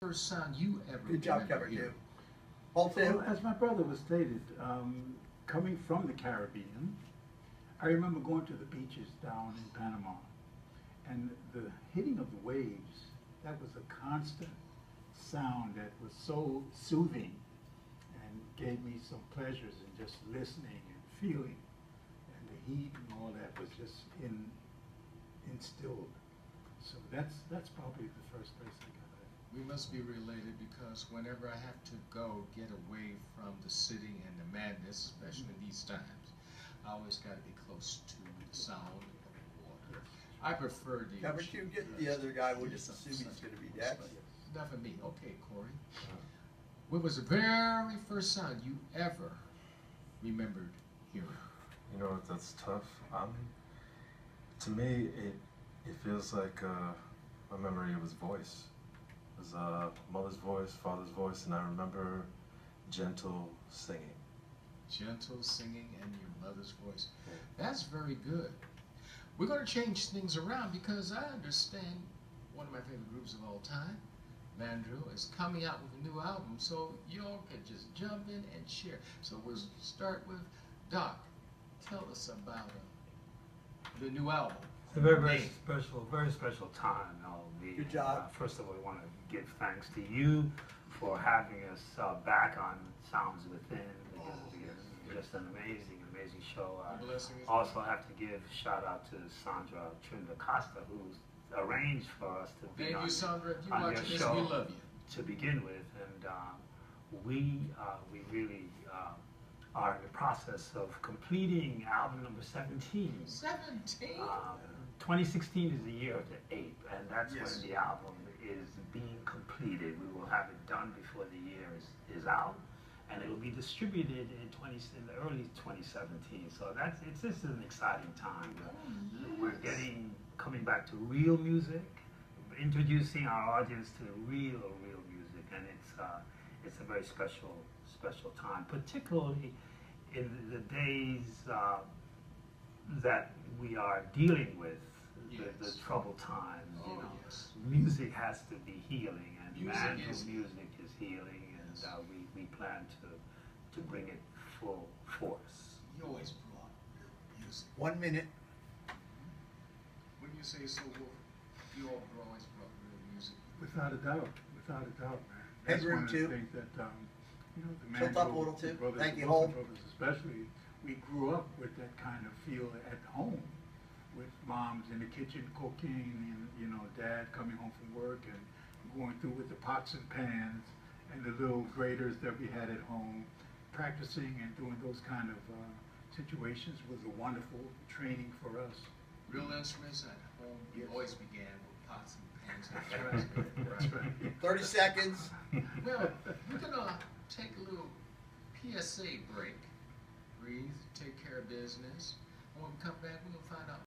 first sound you ever Good job, remember cover two. hearing? Well, as my brother was stated, um, coming from the Caribbean, I remember going to the beaches down in Panama, and the hitting of the waves, that was a constant sound that was so soothing and gave me some pleasures in just listening and feeling. And the heat and all that was just in, instilled. So that's, that's probably the first place I got that. We must be related because whenever I have to go get away from the city and the madness, especially in these times, I always got to be close to the sound of the water. I prefer the Cover ocean two, get the other guy, we'll just some- assume he's gonna be a- next. Enough of me. Okay, Corey. What was the very first sound you ever remembered hearing? You know what? That's tough. Um, to me, it it feels like uh, my memory of his voice. Was uh, mother's voice, father's voice, and I remember gentle singing. gentle singing and your mother's voice. That's very good. We're going to change things around because I understand one of my favorite groups of all time, Mandrill, is coming out with a new album. So y'all can just jump in and share. So we'll start with Doc. Tell us about uh, the new album. It's a very, very Name. special, very special time. I'll be, Good job. Uh, first of all, we want to give thanks to you for having us uh, back on Sounds Within. Because Oh, it's just an amazing, amazing show. I Blessing is- also have to give shout out to Sandra Trinda Costa, who's arranged for us to be Thank on, you, Sandra. If you're on your this, show. we love you. to begin with, and um, we uh, we really uh, are in the process of completing album number 17. 17. Um, 2016 is the year of the ape, and that's Yes. when the album is being completed. We will have it done before the year is, is out, and it will be distributed in 20 in the early 2017. So that's it's just an exciting time. We're getting coming back to real music, introducing our audience to real, real music, and it's uh, it's a very special special time, particularly in the days. Uh, that we are dealing with the, the troubled times. You Oh, know, yes. music has to be healing, and Music Mandrill is- music is healing, and Yes. uh, we, we plan to to bring it full force. You always brought real music. One minute. When you say so, Wolf, you all always brought real music. Without a doubt, without a doubt, man. That's Headroom one of the too. things that, um, you know, the Tilt man up a little too. brothers, Thank you, Wilson brothers especially, we grew up with that kind of feel at home, with moms in the kitchen cooking, and you know, dad coming home from work and going through with the pots and pans and the little graters that we had at home, practicing and doing those kind of uh, situations was a wonderful training for us. Real instruments at home Yes. always began with pots and pans. That's right. That's right. Thirty seconds. Well, we're gonna take a little PSA break, breathe, take care of business. When we come back, we're gonna find out